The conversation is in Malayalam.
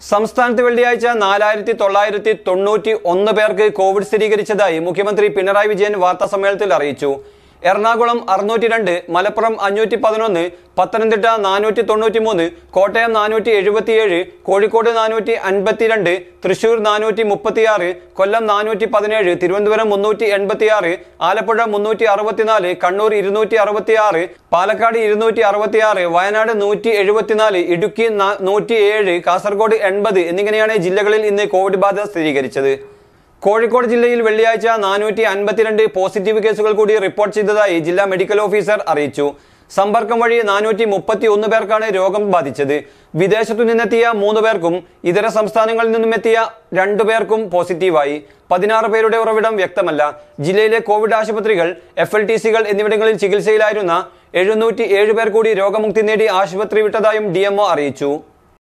സംസ്ഥാനത്ത് വെള്ളിയാഴ്ച നാലായിരത്തി തൊള്ളായിരത്തി തൊണ്ണൂറ്റി ഒന്ന് പേർക്ക് കോവിഡ് സ്ഥിരീകരിച്ചതായി മുഖ്യമന്ത്രി പിണറായി വിജയൻ വാർത്താസമ്മേളനത്തിൽ അറിയിച്ചു. എറണാകുളം അറുന്നൂറ്റി രണ്ട് മലപ്പുറം അഞ്ഞൂറ്റി പതിനൊന്ന് പത്തനംതിട്ട നാനൂറ്റി തൊണ്ണൂറ്റി മൂന്ന് കോട്ടയം നാനൂറ്റി എഴുപത്തിയേഴ് കോഴിക്കോട് നാനൂറ്റി അൻപത്തിരണ്ട് തൃശൂർ നാനൂറ്റി മുപ്പത്തിയാറ് കൊല്ലം നാനൂറ്റി പതിനേഴ് തിരുവനന്തപുരം മുന്നൂറ്റി എൺപത്തിയാറ് ആലപ്പുഴ മുന്നൂറ്റി അറുപത്തിനാല് കണ്ണൂർ ഇരുന്നൂറ്റി അറുപത്തിയാറ് പാലക്കാട് ഇരുന്നൂറ്റി അറുപത്തിയാറ് വയനാട് നൂറ്റി എഴുപത്തിനാല് ഇടുക്കി നൂറ്റി ഏഴ് കാസർഗോഡ് എൺപത് എന്നിങ്ങനെയാണ് ജില്ലകളിൽ ഇന്ന് കോവിഡ് ബാധ സ്ഥിരീകരിച്ചത്. കോഴിക്കോട് ജില്ലയിൽ വെള്ളിയാഴ്ച നാനൂറ്റി അൻപത്തിരണ്ട് പോസിറ്റീവ് കേസുകൾ കൂടി റിപ്പോർട്ട് ചെയ്തതായി ജില്ലാ മെഡിക്കൽ ഓഫീസർ അറിയിച്ചു. സമ്പർക്കം വഴി നാനൂറ്റി മുപ്പത്തി ഒന്ന് പേർക്കാണ് രോഗം ബാധിച്ചത്. വിദേശത്തു നിന്നെത്തിയ മൂന്ന് പേർക്കും ഇതര സംസ്ഥാനങ്ങളിൽ നിന്നും എത്തിയ രണ്ടു പേർക്കും പോസിറ്റീവായി. പതിനാറ് പേരുടെ ഉറവിടം വ്യക്തമല്ല. ജില്ലയിലെ കോവിഡ് ആശുപത്രികൾ എഫ് എൽ ടി സികൾ എന്നിവിടങ്ങളിൽ ചികിത്സയിലായിരുന്ന എഴുന്നൂറ്റി ഏഴ് പേർ കൂടി രോഗമുക്തി നേടി ആശുപത്രി വിട്ടതായും ഡി അറിയിച്ചു.